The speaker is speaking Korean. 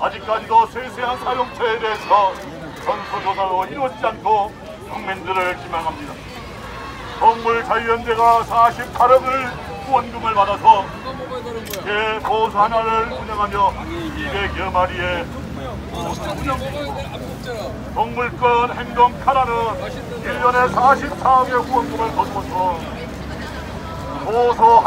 아직까지도 세세한 사용처에 대해서 전수조사로 이루어지지 않고 국민들을 기망합니다. 동물자유연대가 48억을 후원금을 받아서 개 보수 하나를 운영하며 200여 마리의 동물권 행동 카라는 1년에 44억의 후원금을 거두어서 보소 한